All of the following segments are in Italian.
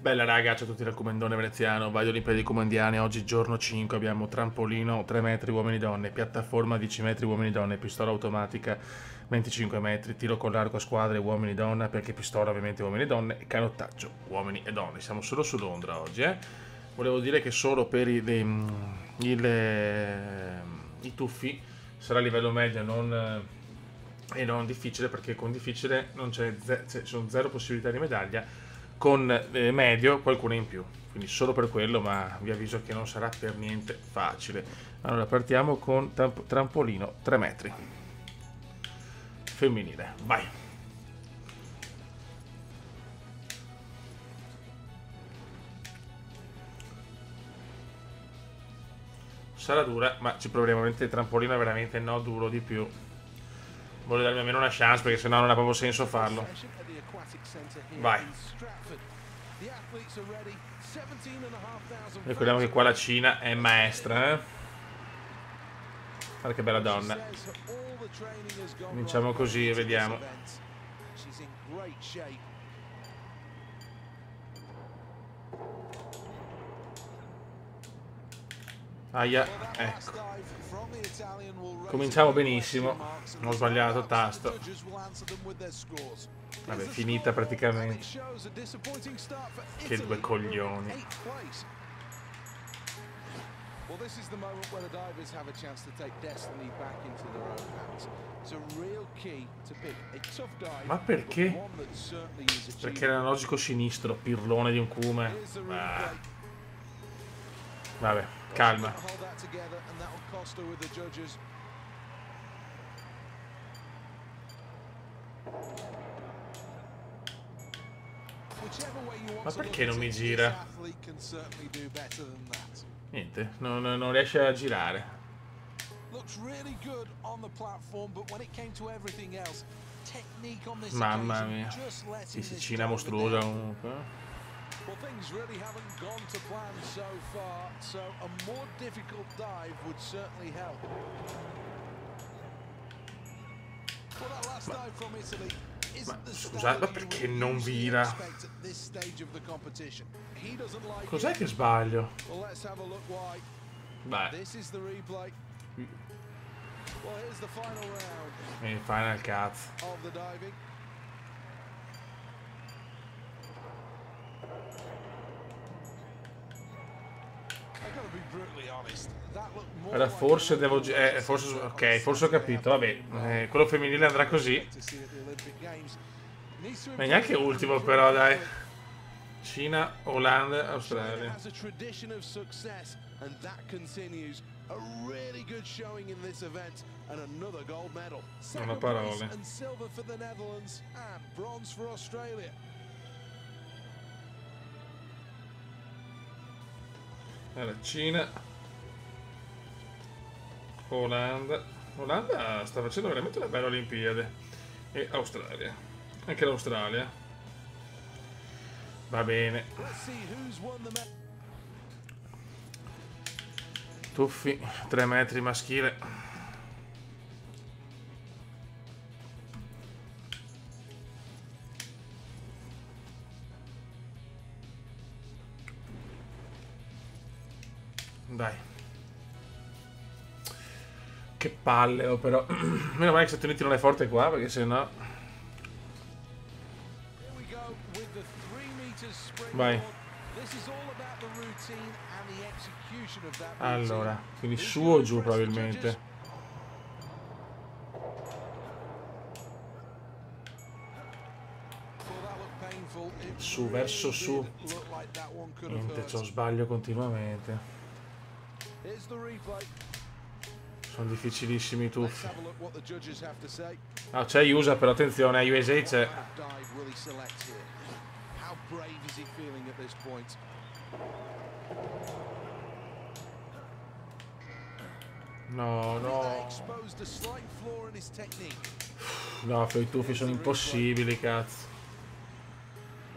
Bella raga, ciao a tutti dal Comendone Veneziano, vai Olimpiadi Comandiane, oggi giorno 5 abbiamo trampolino 3 metri uomini donne, piattaforma 10 metri uomini donne, pistola automatica 25 metri, tiro con l'arco a squadre uomini donna, perché pistola ovviamente uomini e donne, canottaggio uomini e donne, siamo solo su Londra oggi eh. Volevo dire che solo per i, dei, il, i tuffi sarà a livello medio non, e non difficile, perché con difficile non c'è, ci sono zero possibilità di medaglia, con eh, medio qualcuno in più. Quindi solo per quello, ma vi avviso che non sarà per niente facile. Allora partiamo con trampolino 3 metri. Femminile, vai. Sarà dura, ma ci proveremo. Il trampolino è veramente no duro di più. Voglio darmi almeno una chance perché sennò non ha proprio senso farlo. Vai. Ricordiamo che qua la Cina è maestra, eh? Guarda che bella donna. Cominciamo così e vediamo. Aia, ecco. Cominciamo benissimo. Ho sbagliato tasto. Vabbè, finita praticamente. Che due coglioni. Well, this is the moment where the divers have a chance to take destiny back into their own hands. It's a real key to pick a tough dive. Ma perché? Perché era logico sinistro, pirlone di un cume. Ah. Vabbè, calma. Ma perché non mi gira? Niente, non, non riesce a girare. Mamma mia. Piscina mostruosa comunque. Well, things really haven't gone to plan so far, so a more difficult dive would certainly help. Well, that last dive from Italy ma scusate, ma perché non vira? Cos'è che sbaglio? Beh. Il mm. eh, final cazzo. Allora forse devo... Eh, forse, ok, forse ho capito, vabbè. Eh, quello femminile andrà così. Ma neanche ultimo però, dai. Cina, Olanda, Australia. Non ho parole. Allora, Cina, Olanda. Olanda sta facendo veramente una bella Olimpiade. E Australia. Anche l'Australia. Va bene. Tuffi, 3 metri maschile. Dai. Che palle, oh, però. Meno male che Stati Uniti non è forte qua, perché se no... Vai. Allora, quindi su o giù probabilmente. Su, verso su. Niente, c'ho sbaglio continuamente. Sono difficilissimi i tuffi. Ah, c'è USA, però attenzione, a USA c'è. No, no. No, i tuffi sono impossibili, cazzo.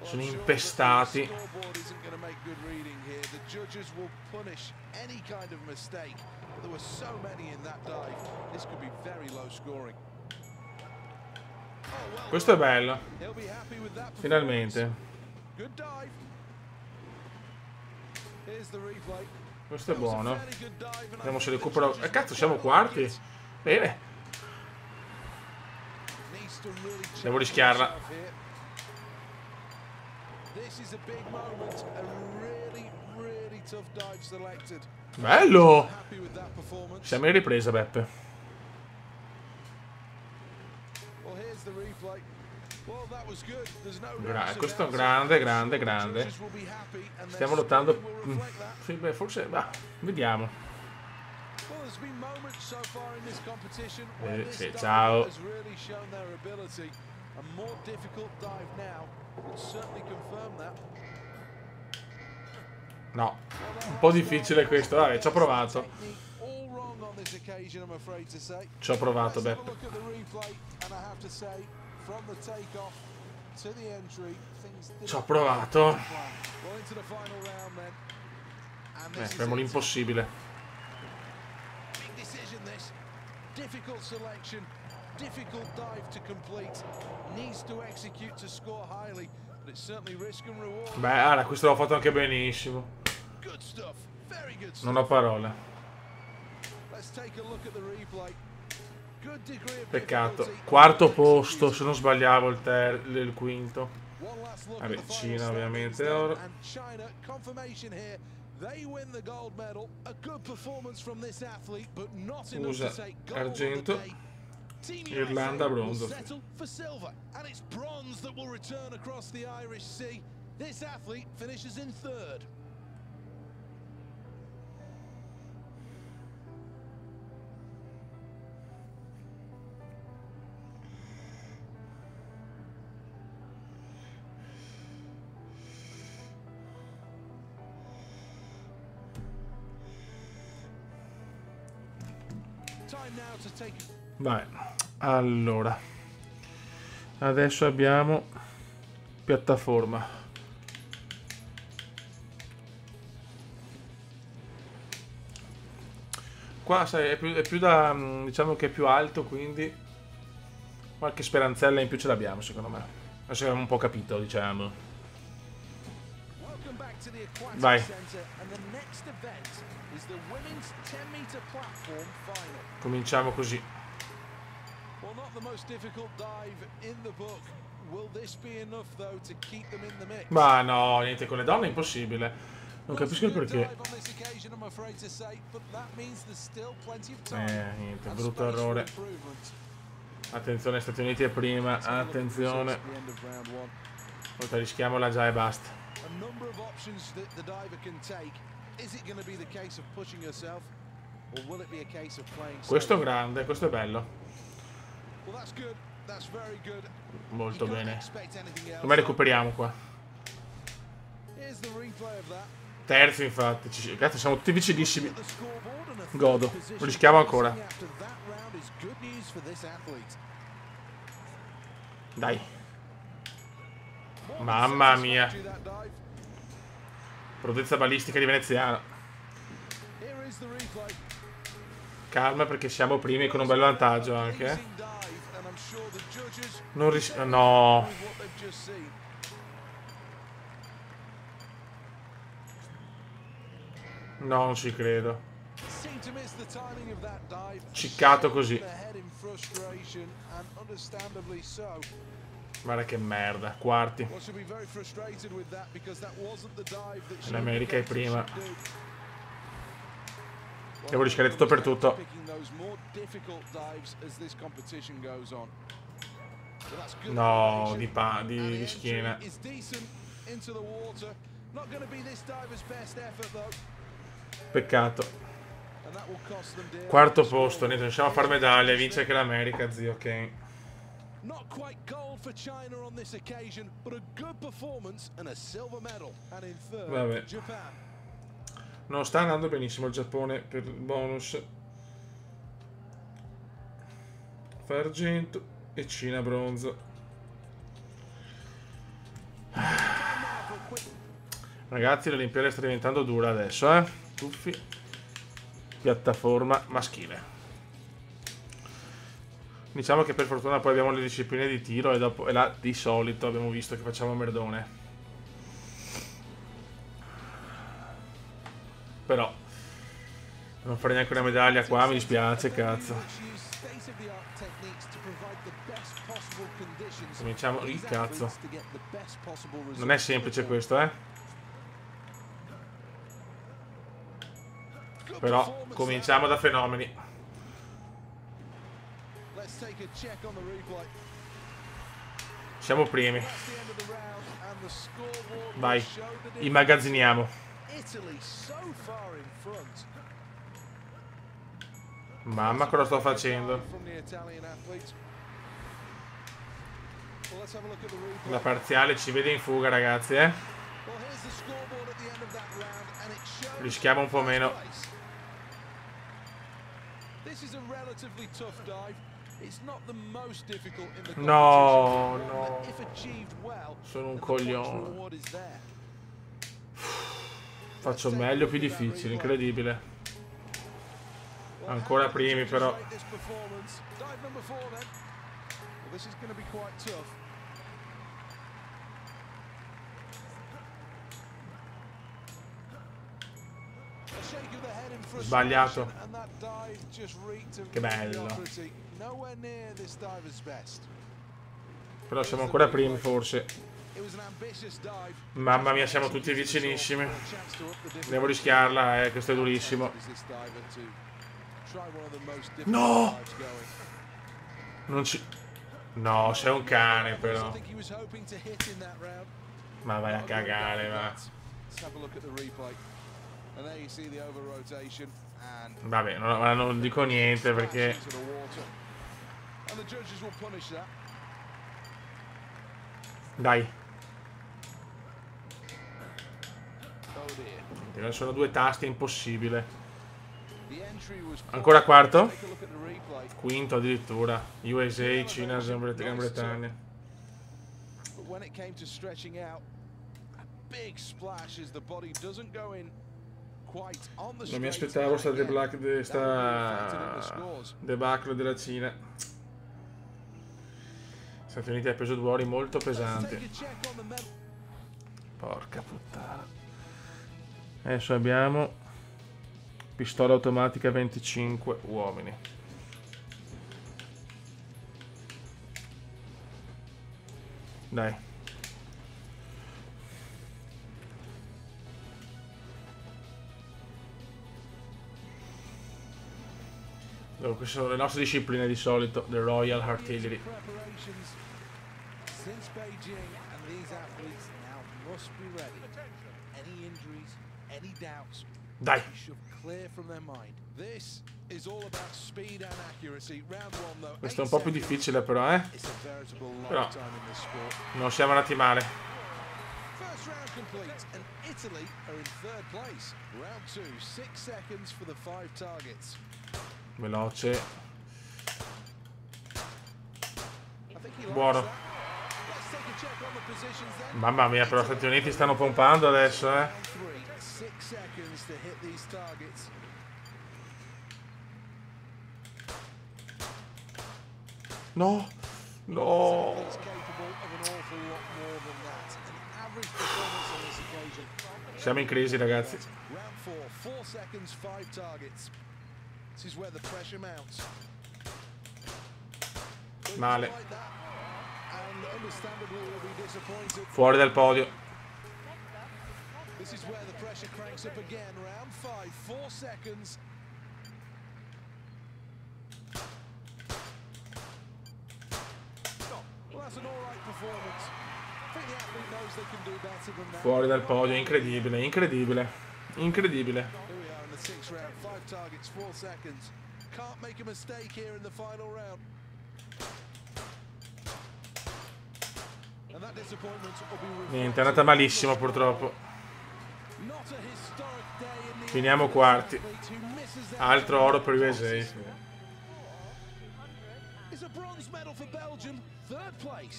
Sono impestati. Questo è bello. Finalmente. Questo è buono. Vediamo se recupero... Eh, cazzo, siamo quarti. Bene. Devo rischiarla. Bello! Siamo in ripresa, Beppe. Gra questo è grande, grande, grande. Stiamo lottando. Mm. Sì, beh, forse. Bah, vediamo. Eh, sì, ciao. No, un po' difficile questo. Vabbè, ci ho provato. Ci ho provato, Beppe. Ci ho provato. Eh, faremo l'impossibile. Difficult selection, difficult dive to complete. Needs to execute to score highly, but it's certainly risk and reward. Beh, allora, questo l'ho fatto anche benissimo. Non ho parole. Let's take a look at the replay. Peccato. Quarto posto, se non sbagliavo il, ter il quinto. Vabbè, Cina ovviamente ora. Usa argento. Irlanda. For silver, and it's bronze that will return across the Irish Sea. This athlete finishes in third. Time now to take... Right. Allora. Adesso abbiamo piattaforma. Qua sai, è, più, è più da... Mm, diciamo che è più alto, quindi qualche speranzella in più ce l'abbiamo, secondo me. Adesso abbiamo un po' capito, diciamo. Vai. Cominciamo così. Ma no, niente con le donne è impossibile. Non capisco il perché. Eh, niente, brutto errore. Attenzione Stati Uniti è prima, attenzione. Volta rischiamola già e basta. Questo è grande, questo è bello. Molto bene. Come recuperiamo qua? Terzo infatti. Cazzo, siamo tutti vicinissimi. Godo. Rischiamo ancora. Dai. Mamma mia. Prodezza balistica di veneziano. Calma perché siamo primi con un bel vantaggio anche. Eh. Non ris... No. No, non ci credo. Ciccato così. Guarda che merda, quarti. L'America è prima. Devo rischiare tutto per tutto. No, di, pa di, di schiena. Peccato. Quarto posto, niente, riusciamo a far medaglie, vince anche l'America, zio Kane. Not quite gold for China on this occasion, but a good performance and a silver medal. And in third, Vabbè. Japan. Non sta andando benissimo il Giappone per il bonus. Fa argento e Cina bronzo. Ragazzi, l'Olimpiade sta diventando dura adesso, eh? Tuffi. Piattaforma maschile. Diciamo che per fortuna poi abbiamo le discipline di tiro e, dopo, e là di solito abbiamo visto che facciamo merdone. però non fare neanche una medaglia qua, mi dispiace, cazzo. Cominciamo, il cazzo. Non è semplice questo, eh. Però cominciamo da fenomeni. Siamo primi. Vai, immagazziniamo. Mamma cosa sto facendo? La parziale ci vede in fuga ragazzi eh Rischiamo un po' meno No, no. Sono un coglione. Faccio meglio più difficile, incredibile. Ancora primi però. Sbagliato. Che bello. Però siamo ancora primi forse. Mamma mia, siamo tutti vicinissimi. Devo rischiarla, eh, questo è durissimo. No! Non ci... No, sei un cane però. Ma vai a cagare, va. Vabbè, non, non dico niente perché... Dai. Sono due tasti, è impossibile. Ancora quarto? Quinto addirittura. USA, Cina, Gran Bretagna. Non mi aspettavo sta, de sta debacle della Cina. Stati Uniti ha preso due ori molto pesanti. Porca puttana. Adesso abbiamo pistola automatica 25 uomini. Dai. Queste sono le nostre discipline di solito, the Royal Artillery. Since Beijing and these athletes now must be ready. Any injuries, any doubts, Dai. Questo è un po' più difficile però, eh. Però non siamo andati male. First round complete, and Italy are in third place. Round two, six seconds for the five targets. Veloce. Buono. Mamma mia, però gli Stati Uniti stanno pompando adesso, eh. No, no. Siamo in crisi, ragazzi. Male. Fuori dal podio. This is where the pressure cranks up again. Round five, four seconds. Fuori dal podio, incredibile, incredibile, incredibile. Can't make a mistake here in the final round. Niente, è andata malissimo purtroppo. Finiamo quarti. Altro oro per USA.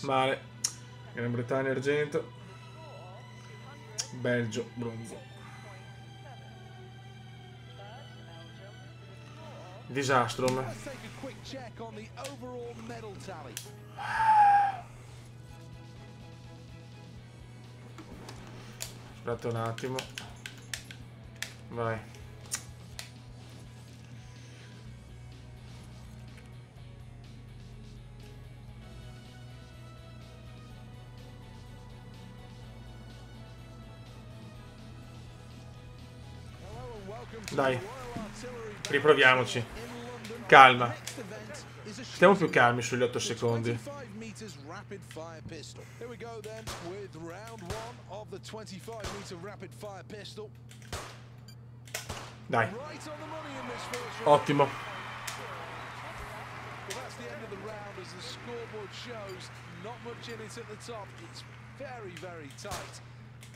Male. Gran Bretagna argento. Belgio bronzo. Disastro. Aspetta un attimo. Vai. Dai. Riproviamoci. Calma. Stiamo più calmi sugli 8 secondi. Dai. Ottimo.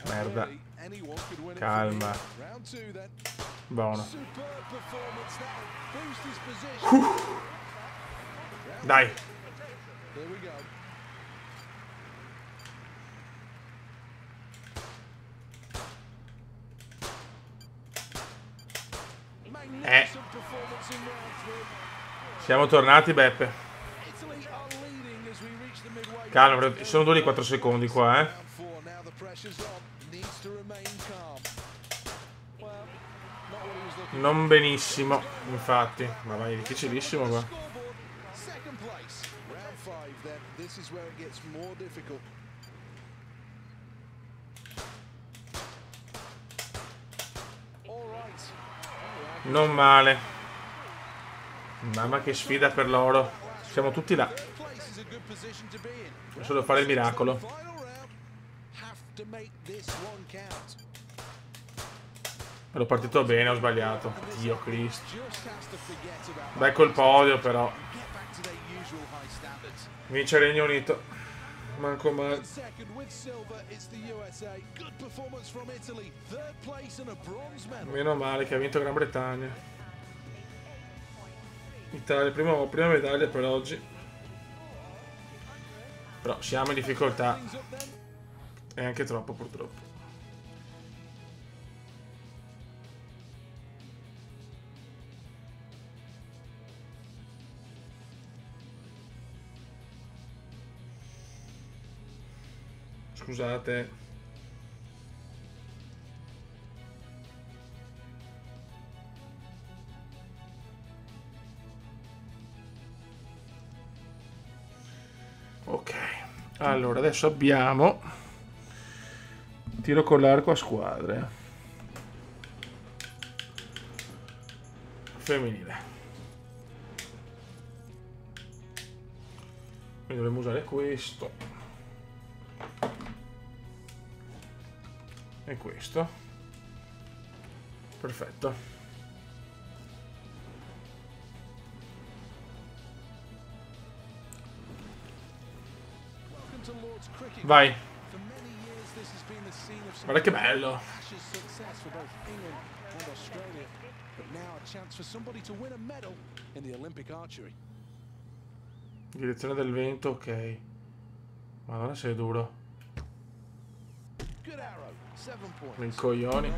Merda. Calma. Buono. Uh. Dai. Eh. Siamo tornati, Beppe. Calma, sono due di 4 secondi qua, eh. Non benissimo, infatti. Ma vai, difficilissimo qua. Non male. Mamma che sfida per loro. Siamo tutti là. Adesso devo fare il miracolo. Ero partito bene, ho sbagliato. Dio Cristo. Becco il podio però. Vince il Regno Unito. Manco male. Meno male che ha vinto Gran Bretagna. Italia, prima, prima medaglia per oggi. Però siamo in difficoltà. E anche troppo purtroppo. Scusate. Ok, allora adesso abbiamo tiro con l'arco a squadre femminile. Quindi dovremmo usare questo e questo. Perfetto. Vai. Guarda che bello. Direzione del vento, ok. Madonna sei duro. Il coglioni.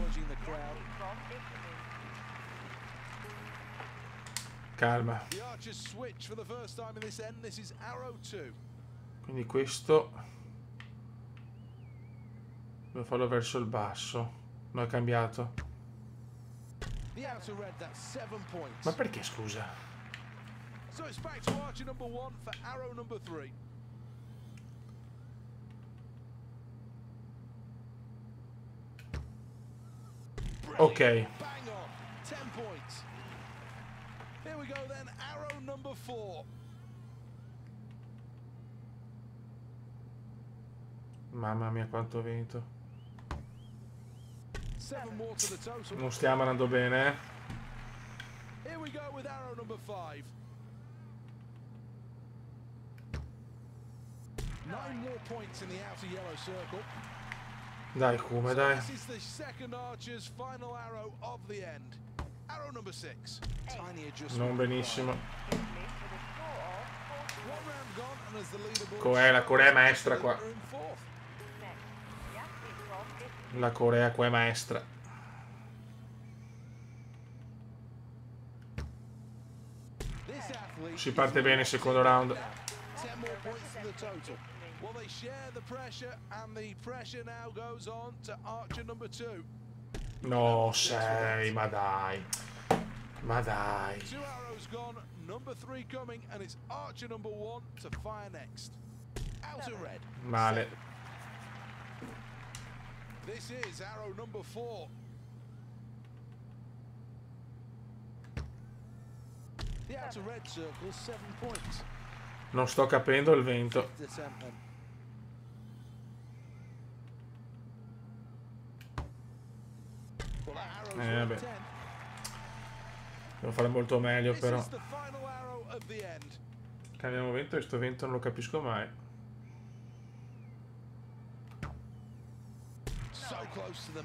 Calma. Quindi questo Devo farlo verso il basso. Non è cambiato. Ma perché scusa? Ok. Here we go then, arrow number 4. Mamma mia quanto vento. Non stiamo andando bene. Here we go with arrow number 5. Nine more points in the outer yellow circle. Dai come dai. This is the second archer's final arrow of the end. Arrow number 6. Tiny adjustment. Non benissimo. Com'è la Corea maestra qua? La Corea qua è maestra. Si parte bene il secondo round. Well, they share the pressure, and the pressure now goes on to Archer number two. No sei, ma dai. Ma dai. Two arrows gone, number three coming, and it's Archer number one to fire next. Out of red. Male. This is arrow number four. The outer red circle, seven points. Non sto capendo il vento. Eh, vabbè. Devo fare molto meglio però. Cambiamo vento e sto vento non lo capisco mai.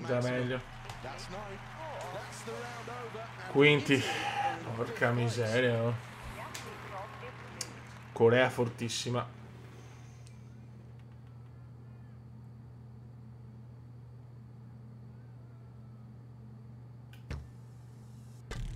Già meglio. Quinti. Porca miseria. Oh. Corea fortissima.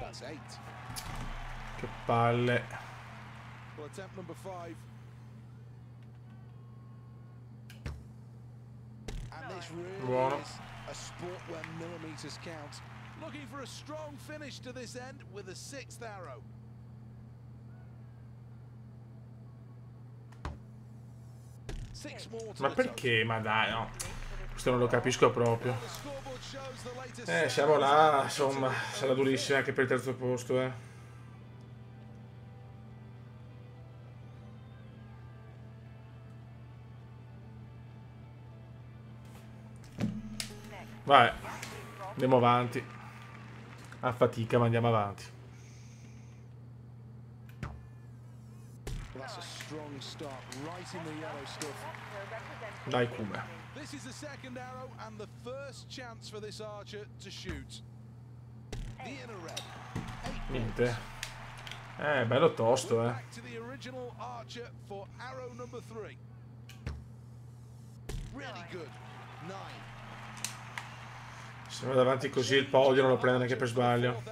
That's eight. Che palle. Well, attempt number five. And this really Buono. is a sport where millimeters count. Looking for a strong finish to this end with a sixth arrow. Ma perché? Ma dai, no. Questo non lo capisco proprio. Eh, siamo là, insomma, sarà durissima anche per il terzo posto, eh. Vai, andiamo avanti. A fatica, ma andiamo avanti. Dai, Kuma. This is the second arrow and the first chance for this archer to shoot. The inner red. Niente. Eh, bello tosto, eh. to the original archer for arrow number three. Really good. Nine. Se va davanti così il podio non lo prende neanche per sbaglio.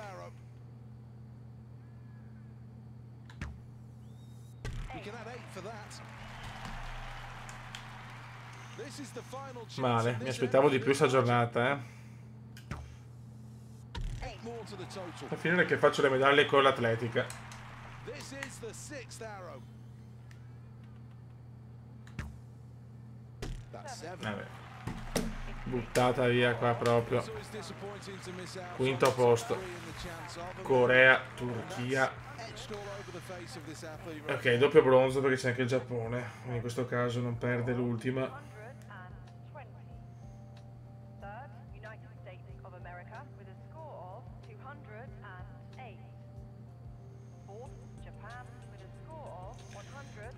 Male, mi aspettavo di più sta giornata, eh. A finire che faccio le medaglie con l'atletica. Vabbè. Buttata via qua proprio. Quinto posto. Corea, Turchia. Ok, doppio bronzo perché c'è anche il Giappone. In questo caso non perde l'ultima.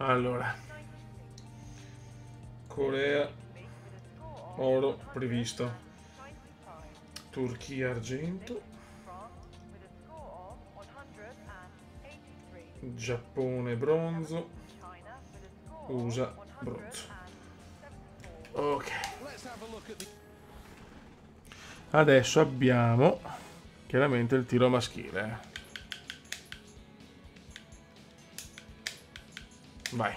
Allora. Corea. Oro previsto. Turchia argento. Giappone bronzo. USA bronzo. Ok. Adesso abbiamo chiaramente il tiro maschile. Vai.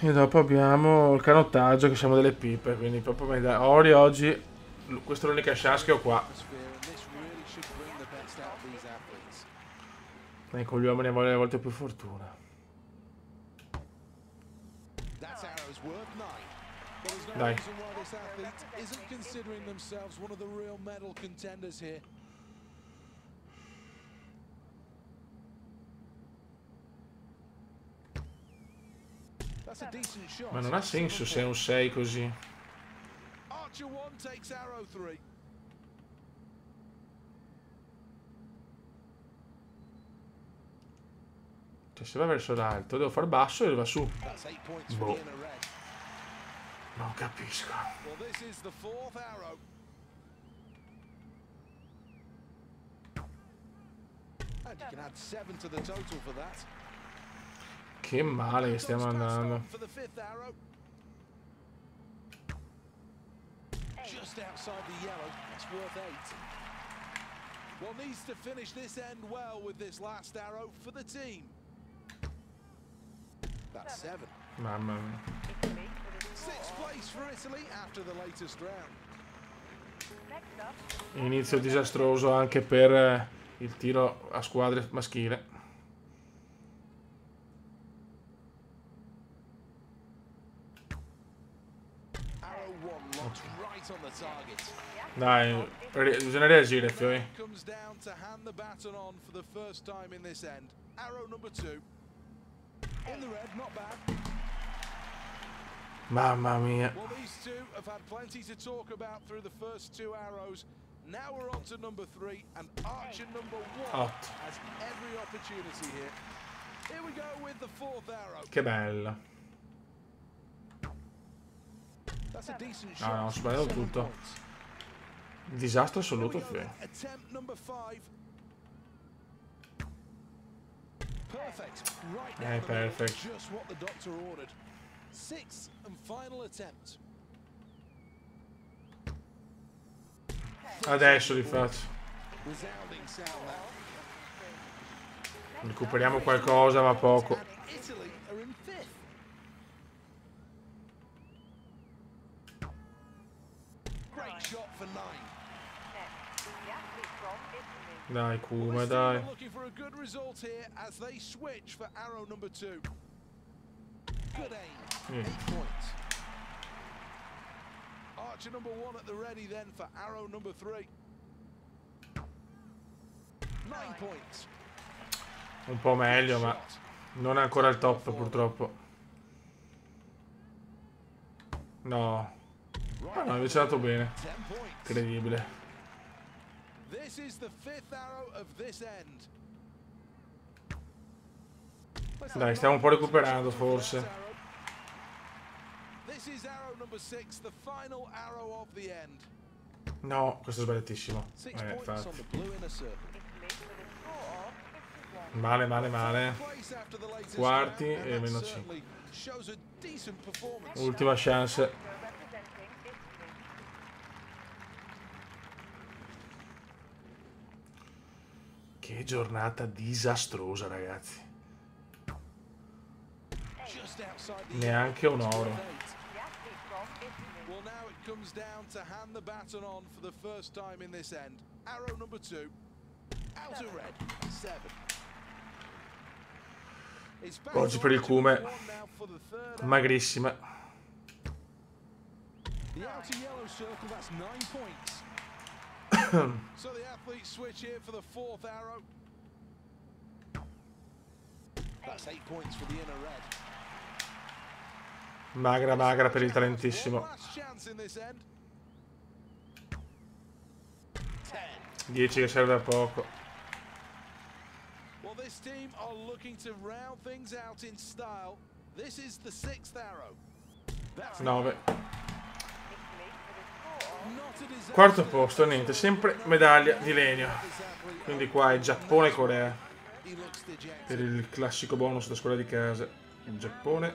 E dopo abbiamo il canottaggio che siamo delle pipe, quindi proprio da Ori oggi, questa è l'unica chance che ho qua. E con gli uomini a volte più fortuna. Considering themselves here. Ma non ha senso se è un 6 così. Cioè se va verso l'alto devo far basso e va su. Boh. Non capisco. Che male che stiamo andando. Just outside the yellow. That's worth eight. Well, needs to finish this end well with this last arrow for the team. That's seven. Mamma mia. Sixth place for Italy after the latest round. Inizio disastroso anche per eh, il tiro a squadre maschile. Dai, re- bisogna reagire, end. Arrow number two. In the red, not bad. Mamma mia. Well, these two have had plenty to talk about through the first two arrows. Now we're on to number three, and Archer number one Otto. has every opportunity here. Here we go with the fourth arrow. Che bello. That's a decent No, shot. no, ho sbagliato tutto. Disastro assoluto, go Fioi. then. Attempt number five. Perfect. Right down Eh, the Sixth and final attempt. Adesso li faccio. Recuperiamo qualcosa, ma poco. Dai, Kuma, dai. Good aim. Mm. Eight points. Archer number one at the ready then for arrow number three. Nine points. Un po' meglio, ma non è ancora il top, purtroppo. No. Ah, no, invece è andato bene. Incredibile. This is the fifth arrow of this end. Dai, stiamo un po' recuperando, forse. arrow. This is arrow number six, the final arrow of the end. No, questo è sbagliatissimo. Eh, infatti. the blue inner circle. Italy with a score of 51. Male, male, male. Quarti e meno certainly Shows a decent performance. Ultima chance. Che giornata disastrosa, ragazzi. Neanche un oro. Comes down to hand the baton on for the first time in this end. Arrow number two. Outer red. Seven. It's back Oggi to per il Cume. now for the third. Magrissima. The outer yellow circle, that's nine points. so the athletes switch here for the fourth arrow. That's eight points for the inner red. Magra, magra per il talentissimo. last chance in this end. Ten. 10 che serve a poco. Well, this team are looking to round things out in style. This is the sixth arrow. That's 9. Italy with a score of not a disaster. Quarto posto, niente, sempre medaglia di legno. Quindi qua è Giappone e Corea. He looks dejected. Per il classico bonus da scuola di casa. Il Giappone,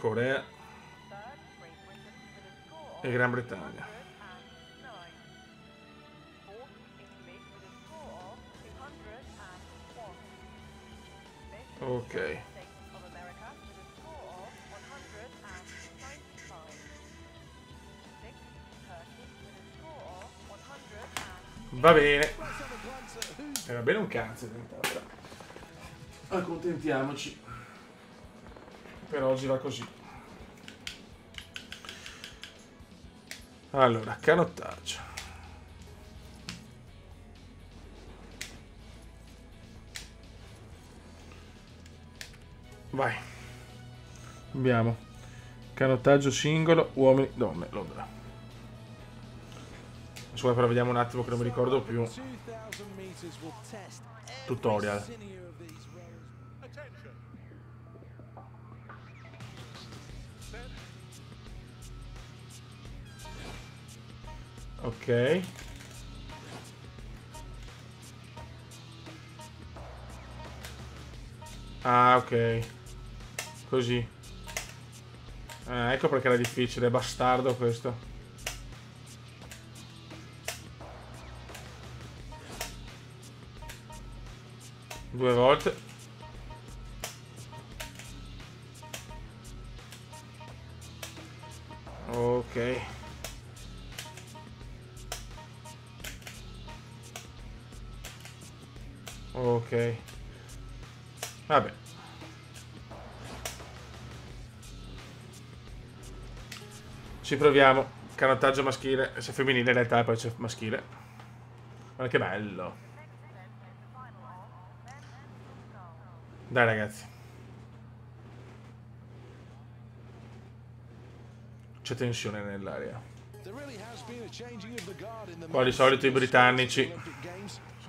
score of 201. Fifth, Ok. States of America with a score of 195. Sixth, Turkey with a score of 100. Va bene. Era bene un cazzo. Accontentiamoci. Per oggi va così. Allora, canottaggio. Vai. Abbiamo canottaggio singolo, uomini, donne, Londra. Adesso però vediamo un attimo che non mi ricordo più. 2000 meters will test every Tutorial. Ok. Ah, ok. Così. Eh, ecco perché era difficile, è bastardo questo. Due volte. Ok. Ok. Vabbè. Ci proviamo. Canottaggio maschile, se femminile in realtà poi c'è maschile. Guarda che bello. Dai ragazzi. C'è tensione nell'aria. Qua di solito i britannici.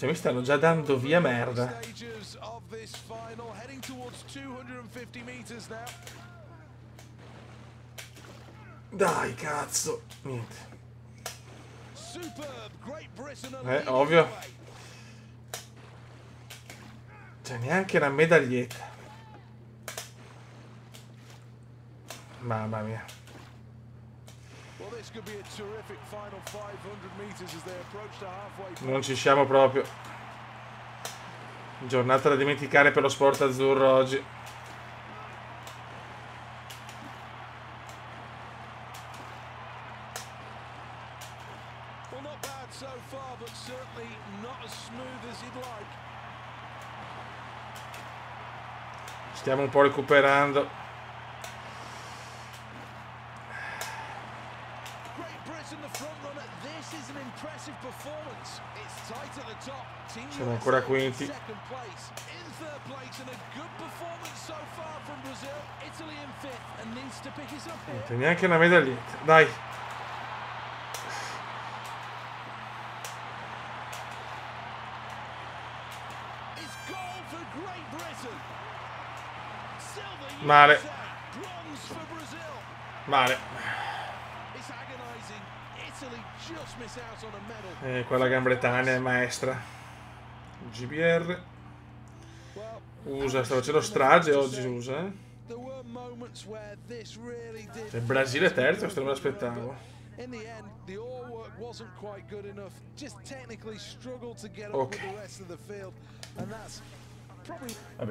Cioè mi stanno già dando via merda. Stages of this final, heading towards 250 meters now. Dai cazzo. Niente. Eh, ovvio. way. Cioè neanche una medaglietta. Mamma mia. Non ci siamo proprio. Giornata da dimenticare per lo sport azzurro oggi. Stiamo un po' recuperando. Great Britain, the front runner. This is an impressive performance. It's tight at the top. Team Siamo USA ancora in quinti. Second place. In third place, and a good performance so far from Brazil. Italy in fifth, and needs to pick his up here. Niente, Neanche una medaglietta. Dai. Male. Male. It's agonising. Italy just miss out on a medal. E qua la Gran Bretagna è maestra. GBR. USA, sta facendo strage oggi USA. Eh? Il Brasile è terzo, questo non me l'aspettavo. In the end,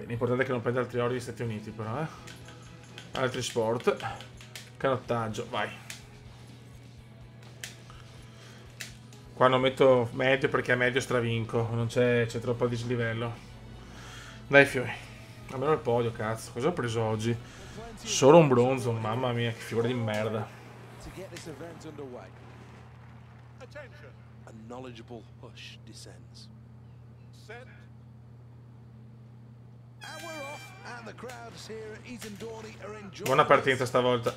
l'importante è che non prenda altri ori degli Stati Uniti, però, eh. Altri sport. Canottaggio, vai. Qua non metto medio perché a medio stravinco, non c'è, c'è troppo dislivello. Dai fiori. Almeno il podio, cazzo. Cosa ho preso oggi? Solo un bronzo, mamma mia, che figura di merda. A knowledgeable hush descends. Set. Buona partenza stavolta.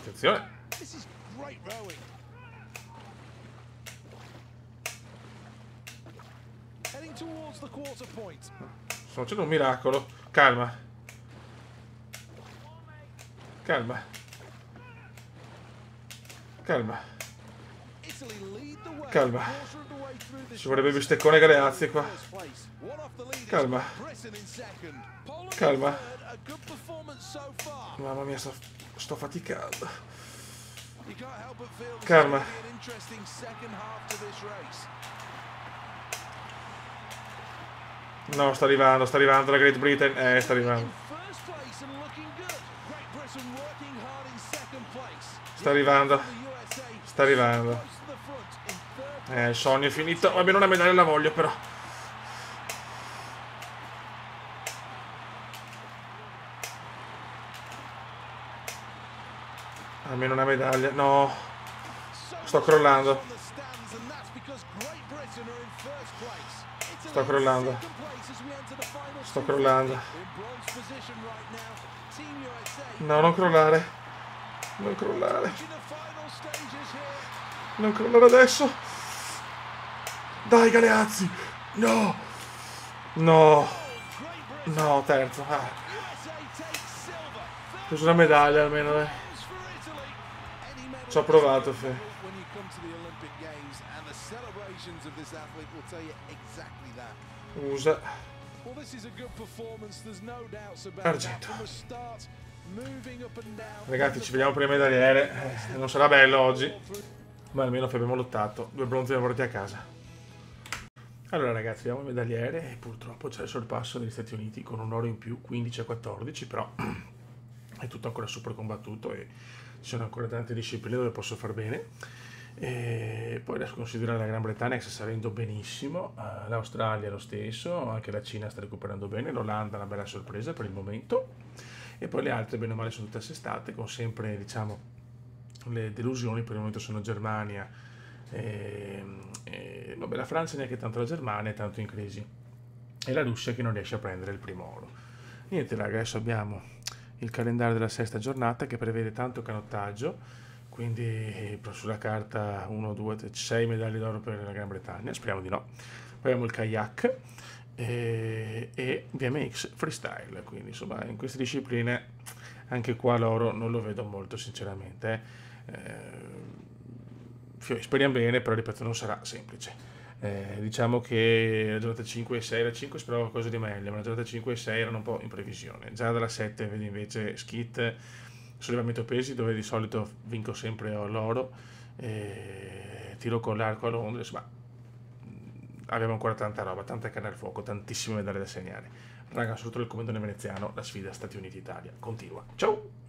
Attenzione. This is great rowing. Heading towards the quarter point. Sto facendo un miracolo. Calma. Calma. Calma. Calma. Ci vorrebbe bisteccone Galeazzi qua. Calma. Calma. Mamma mia, sto, sto faticando. Calma. could be an interesting second half to this race. No, sta arrivando, sta arrivando la Great Britain. Eh, sta arrivando. Sta arrivando. Sta arrivando. Eh, il sogno è finito. Almeno una medaglia la voglio, però. Almeno una medaglia. No. Sto crollando. Sto crollando. Sto crollando. No, non crollare. Non crollare. Non crollare adesso. Dai Galeazzi! No! No! No, terzo. Ah. Preso una medaglia almeno, eh. Ci ho provato, Fe. Usa. Ragazzi, ci vediamo per le medagliere. Eh, non sarà bello oggi. Ma almeno abbiamo lottato. Due bronzi da portati a casa. Allora ragazzi, abbiamo le medagliere e purtroppo c'è il sorpasso degli Stati Uniti con un oro in più, 15 a 14, però è tutto ancora super combattuto e ci sono ancora tante discipline dove posso far bene. E poi adesso considerare la Gran Bretagna che sta salendo benissimo, eh, l'Australia lo stesso, anche la Cina sta recuperando bene, l'Olanda una bella sorpresa per il momento. E poi le altre bene o male sono tutte assestate con sempre diciamo le delusioni. Per il momento sono Germania e, e, vabbè, la Francia neanche tanto la Germania è tanto in crisi. E la Russia che non riesce a prendere il primo oro. Niente raga adesso abbiamo il calendario della sesta giornata che prevede tanto canottaggio quindi eh, sulla carta 1, 2, 3, 6 medaglie d'oro per la Gran Bretagna speriamo di no. Poi abbiamo il kayak e, e BMX freestyle quindi insomma in queste discipline anche qua l'oro non lo vedo molto sinceramente eh. Eh, speriamo bene però ripeto non sarà semplice. Eh, diciamo che la giornata 5 e 6 la 5 speravo qualcosa di meglio ma la giornata 5 e 6 erano un po' in previsione. Già dalla 7 vedi invece skit sollevamento pesi dove di solito vinco sempre l'oro tiro con l'arco a Londres ma abbiamo ancora tanta roba, tanta canna al fuoco, tantissime medaglie da segnare. Raga, sotto il comandone veneziano, la sfida Stati Uniti-Italia continua. Ciao!